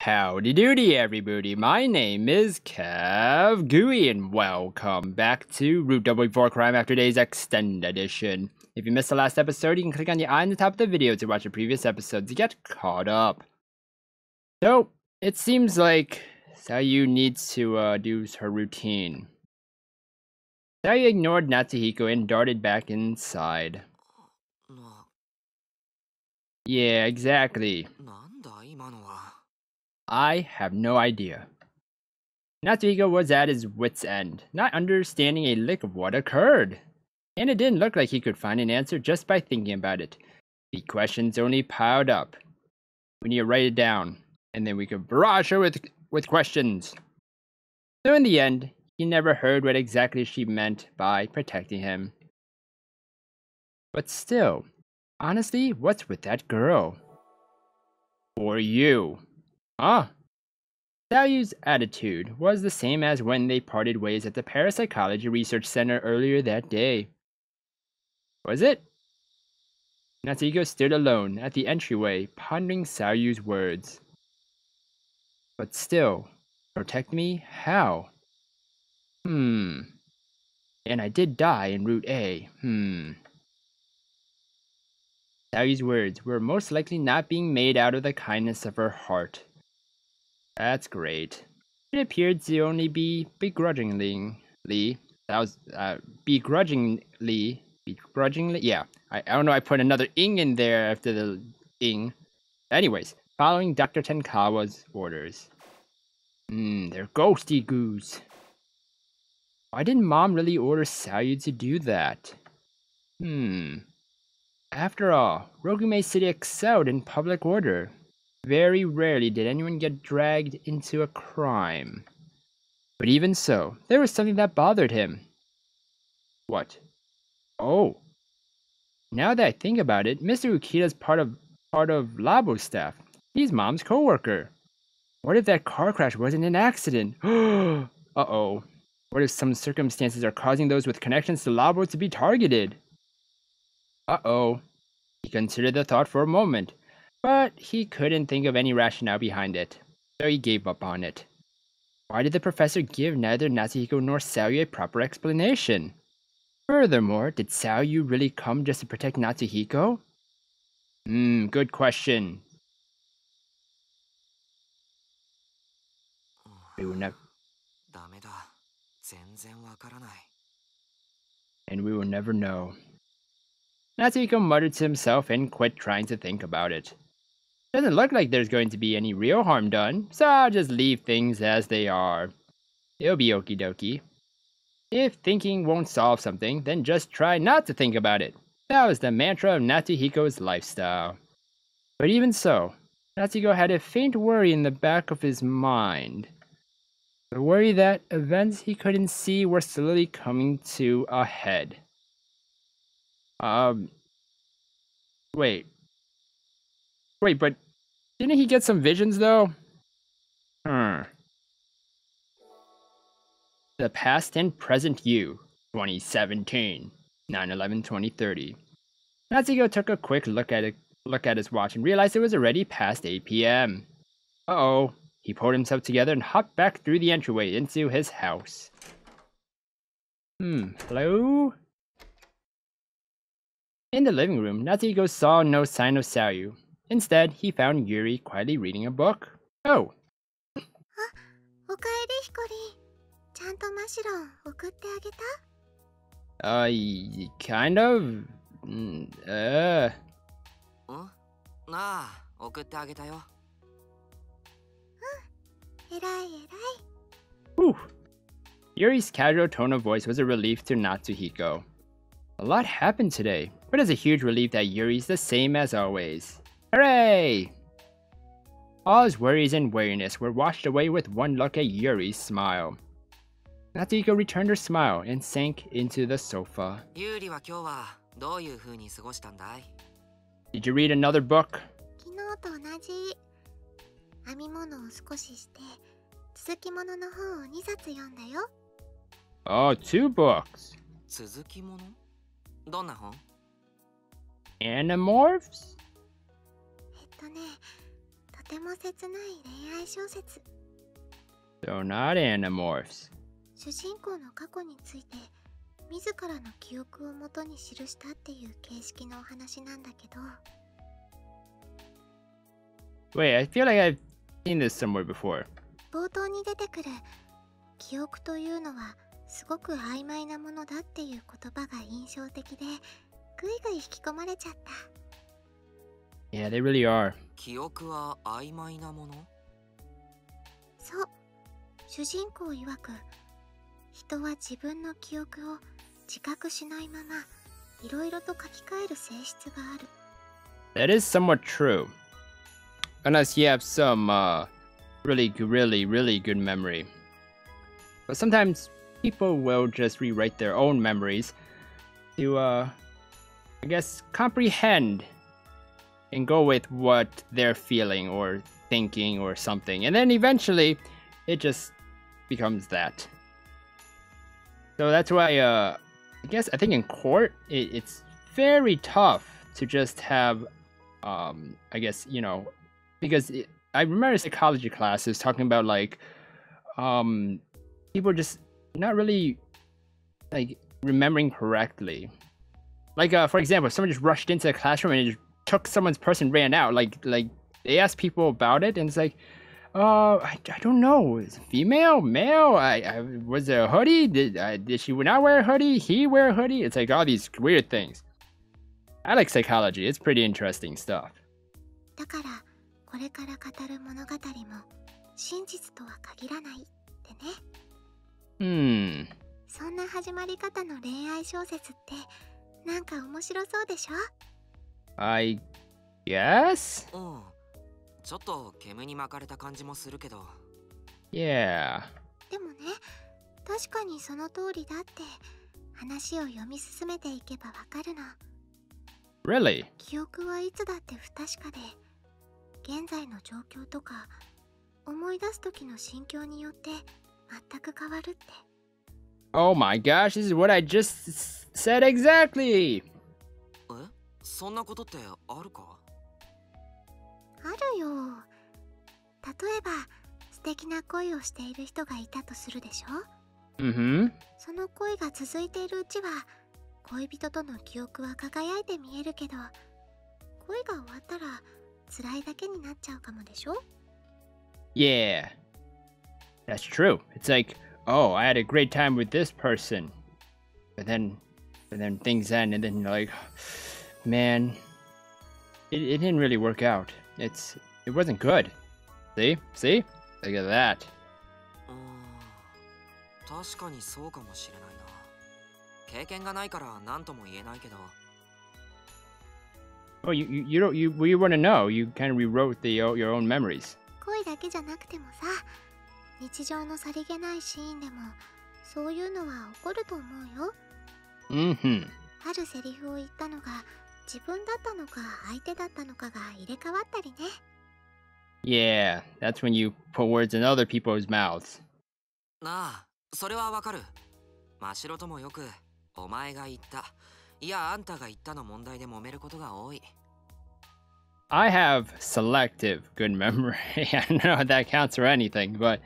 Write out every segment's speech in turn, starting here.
Howdy doody, everybody. My name is KevGuuey, and welcome back to Root Double Before Crime After Days Extended Edition. If you missed the last episode, you can click on the eye on the top of the video to watch the previous episode to get caught up. So, it seems like Sayu needs to uh, do her routine. Sayu ignored Natsuhiko and darted back inside. Yeah, exactly. I have no idea. Natsuhiko was at his wits' end, not understanding a lick of what occurred. And it didn't look like he could find an answer just by thinking about it. The questions only piled up. We need to write it down, and then we could barrage her with, with questions. So in the end, he never heard what exactly she meant by protecting him. But still, honestly, what's with that girl? Or you? Ah. Sayu's attitude was the same as when they parted ways at the Parapsychology Research Center earlier that day. Was it? Natsuhiko stood alone at the entryway, pondering Sayu's words. But still, protect me? How? Hmm. And I did die in route A. Hmm. Sayu's words were most likely not being made out of the kindness of her heart. That's great. It appeared to only be begrudgingly, that was, uh, begrudgingly, begrudgingly, yeah. I, I don't know, I put another ing in there after the ing. Anyways, following Dr. Tenkawa's orders. Hmm, they're ghosty goos. Why didn't mom really order Sayu to do that? Hmm. After all, Rokume City excelled in public order. Very rarely did anyone get dragged into a crime. But even so, there was something that bothered him. What? Oh. Now that I think about it, Mr. Ukida's part of part of Labo's staff. He's mom's coworker. What if that car crash wasn't an accident? Uh-oh. What if some circumstances are causing those with connections to Labo to be targeted? Uh-oh. He considered the thought for a moment, but he couldn't think of any rationale behind it, so he gave up on it. Why did the professor give neither Natsuhiko nor Sayu a proper explanation? Furthermore, did Sayu really come just to protect Natsuhiko? Hmm, good question. We will never. And we will never know. Natsuhiko muttered to himself and quit trying to think about it. Doesn't look like there's going to be any real harm done, so I'll just leave things as they are. It'll be okie dokie. If thinking won't solve something, then just try not to think about it. That was the mantra of Natsuhiko's lifestyle. But even so, Natsuhiko had a faint worry in the back of his mind. The worry that events he couldn't see were slowly coming to a head. Um. Wait. Wait, but didn't he get some visions though? Hmm. The past and present you, 2017, 9/11 2030. Natsuhiko took a quick look at it, look at his watch and realized it was already past 8 p.m. Uh-oh. He pulled himself together and hopped back through the entryway into his house. Hmm, hello? In the living room, Natsuhiko saw no sign of Sayu. Instead, he found Yuri quietly reading a book. Oh, おかえりひこりちゃんとマシロン送ってあげた uh, y- kind of. Mm, uh, んなあ送ってあげたよえらいえらい whew. Yuri's casual tone of voice was a relief to Natsuhiko. A lot happened today, but it's a huge relief that Yuri's the same as always. Hooray! All his worries and weariness were washed away with one look at Yuri's smile. Natsuhiko returned her smile and sank into the sofa. Did you read another book? Oh, two books. Animorphs? とねても切ない恋愛小説 So not Animorphs. 主人公の過去について自らの記憶をもとに記したっていう形式のお話なんだけど Wait, I feel like I've seen this somewhere before. 冒頭に出てくる記憶というのはすごく曖昧なものだっていう言葉が印象的でぐいぐい引き込まれちゃった Yeah, they really are. 記憶は曖昧なものそう主人公曰く人は自分の記憶を自覚しないままいろいろと書き換える性質がある That is somewhat true. Unless you have some uh, really, g- really, really good memory. But sometimes people will just rewrite their own memories to, uh, I guess, comprehend and go with what they're feeling or thinking or something. And then eventually it just becomes that. So that's why, uh, I guess, I think in court, it, it's very tough to just have um i guess you know because it, i remember psychology classes talking about like um people just not really like remembering correctly like uh for example someone just rushed into the classroom and just took someone's purse and ran out like like they asked people about it and it's like uh i, I don't know is it female male i, I was it a hoodie did uh, did she not wear a hoodie he wear a hoodie it's like all these weird things I like psychology. It's pretty interesting stuff. だからこれから語る物語も真実とは限らないってね Hmm. そんな始まり方の恋愛小説ってなんか面白そうでしょ I guess? うんちょっと煙に巻かれた感じもするけど Yeah. でもね確かにその通りだって話を読み進めていけばわかるの Really? 記憶はいつだって不確かで現在の状況とか思い出す時の心境によって全く変わるって Oh my gosh, this is what I just s- said exactly. そんなことってあるか？あるよ。例えば素敵な恋をしている人がいたとするでしょ？うん,ん。その恋が続いているうちは恋人との記憶は輝いて見えるけど恋が終わったら辛いだけになっちゃうかもでしょ？Yeah. That's true. It's like Oh I had a great time with this person. But then things end and then like man, it, it didn't really work out. It's it wasn't good. See? See? Look at that. 確かにそうかもしれないな経験がないから何とも言えないけど Oh, you you, you don't you well, you want to know? You kind of rewrote the your own memories. 恋だけじゃなくてもさ日常のさりげないシーンでもそういうのは起こると思うよ Mm-hmm. あるセリフを言ったのが自分だったのか相手だったのかが入れ替わったりね Yeah, that's when you put words in other people's mouths. なあそれはわかる真白ともよくお前が言ったいやあんたが言ったの問題で揉めることが多い I have selective good memory. I don't know if that counts for anything, but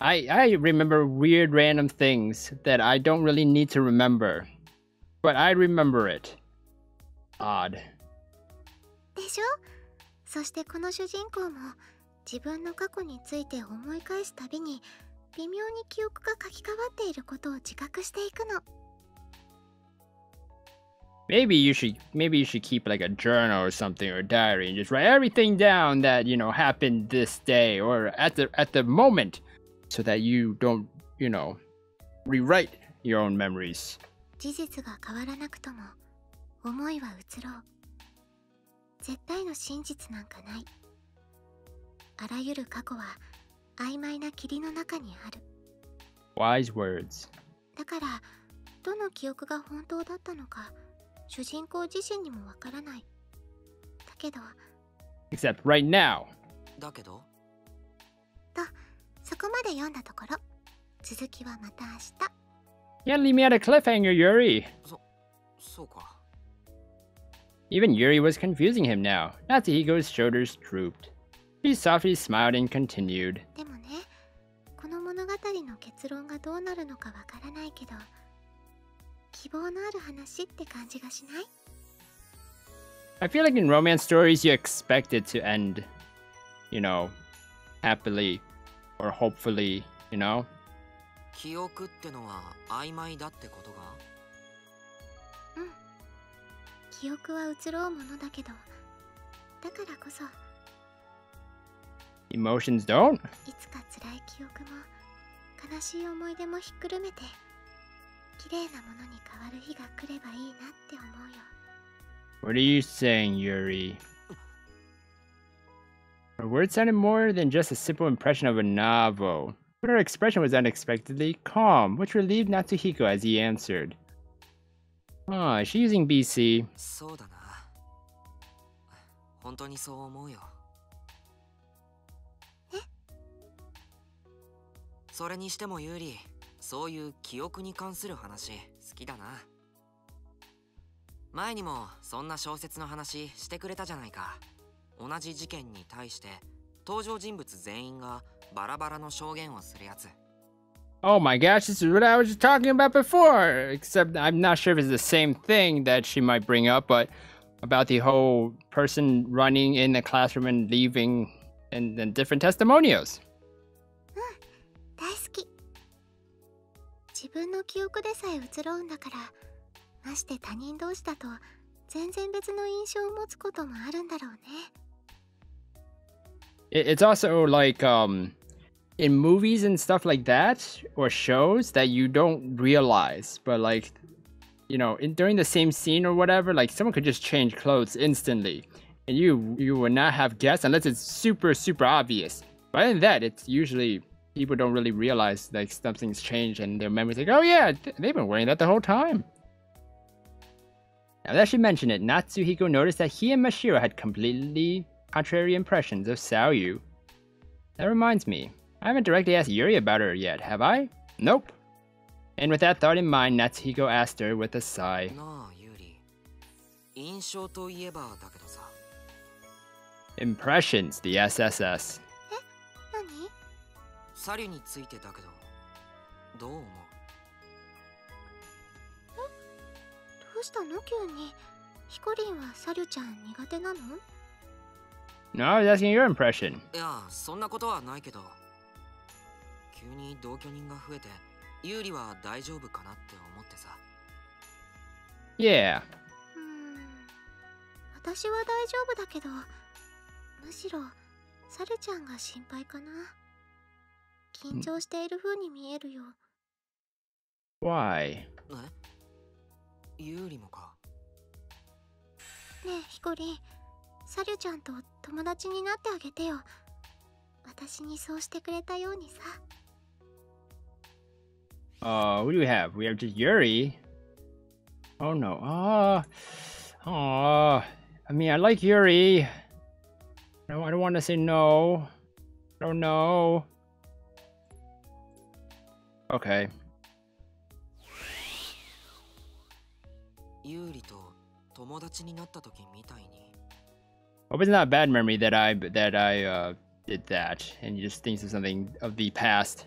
I I remember weird random things that I don't really need to remember. But I remember it. Odd. でしょそしてこの主人公も自分の過去について思い返すたびに微妙に記憶が書き換わっていることを自覚していくの Maybe you should maybe you should keep like a journal or something or a diary and just write everything down that, you know, happened this day or at the at the moment so that you don't, you know, rewrite your own memories. 事実が変わらなくとも思いは移ろう。絶対の真実なんかない。あらゆる過去は曖昧な霧の中にある。Wise words. だからどの記憶が本当だったのか主人公自身にもわからない。だけど Except right now. だけど？そこまで読んだところ続きはまた明日。Can't leave me at a cliffhanger, Yuri. そうか Even Yuri was confusing him now. Natsuhiko's shoulders drooped. She softly smiled and continued. でもねこの物語の結論がどうなるのかわからないけど希望のある話って感じがしない I feel like in romance stories you expect it to end, you know, happily or hopefully, you know? 記憶ってのは曖昧だってことが 記憶は移ろうものだけどだからこそ Emotions don't? いつか辛い記憶も悲しい思い出もひっくるめて綺麗なものに変わる日が来ればいいなって思うよ What are you saying, Yuri? Her words sounded more than just a simple impression of a novel, but her expression was unexpectedly calm, which relieved Natsuhiko as he answered. Ah, is she using BC? そうだな。本当にそう思うよ。え？それにしてもユーリそういう記憶に関する話好きだな。前にもそんな小説の話してくれたじゃないか。同じ事件に対して登場人物全員がバラバラの証言をするやつ Oh my gosh, this is what I was just talking about before. Except I'm not sure if it's the same thing that she might bring up, but about the whole person running in the classroom and leaving and, and different testimonials. 大好き自分の記憶でさえ移ろうんだからまして他人同士だと全然別の印象を持つこともあるんだろうね It, it's also like um in movies and stuff like that or shows that you don't realize, but like you know, in, during the same scene or whatever, like someone could just change clothes instantly, and you you would not have guessed unless it's super super obvious. But other than that, it's usually people don't really realize like something's changed and their memories like, oh yeah, th- they've been wearing that the whole time. Now that should mention it, Natsuhiko noticed that he and Mashiro had completely contrary impressions of Sayu. That reminds me, I haven't directly asked Yuri about her yet, have I? Nope. And with that thought in mind, Natsuhiko asked her with a sigh. なあユーリ印象といえばだけどさ Impressions, the SSS. 何サリュについてだけどどう思うどうしたの急にヒコリンはサリュちゃん苦手なの No, I was asking your impression. いやそんなことはないけど 急に同居人が増えてユーリは大丈夫かなって思ってさ。Yeah. うーん私は大丈夫だけどむしろサルちゃんが心配かな。緊張している風に見えるよ。Why? え？ユーリもか。ねえヒコリ。ンサリュちゃんと友達になってあげてよ。私にそうしてくれたようにさ Uh, who do we have? We have just Yuri. Oh no. Ah. Oh. I mean, I like Yuri. No, I don't want to say no. I don't know. Okay. ユーリと友達になった時みたいに Hope it's not a bad memory that I that I uh, did that, and you just thinks of something of the past.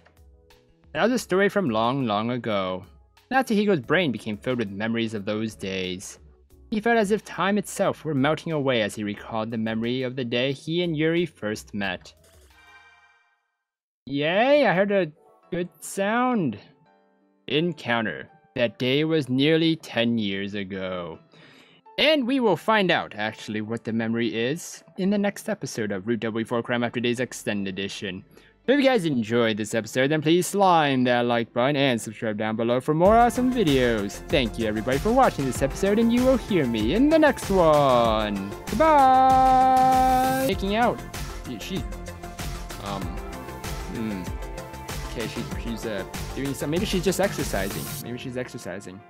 That was a story from long, long ago. Natsuhiko's brain became filled with memories of those days. He felt as if time itself were melting away as he recalled the memory of the day he and Yuri first met. Yay, I heard a good sound. Encounter. That day was nearly 10 years ago. And we will find out actually what the memory is in the next episode of Root Double Before Crime After Days Extended Edition. If you guys enjoyed this episode, then please slime that like button and subscribe down below for more awesome videos. Thank you everybody for watching this episode, and you will hear me in the next one. Goodbye! Taking out. She, she um, hmm. Okay, she, she's uh, doing some. Maybe she's just exercising. Maybe she's exercising.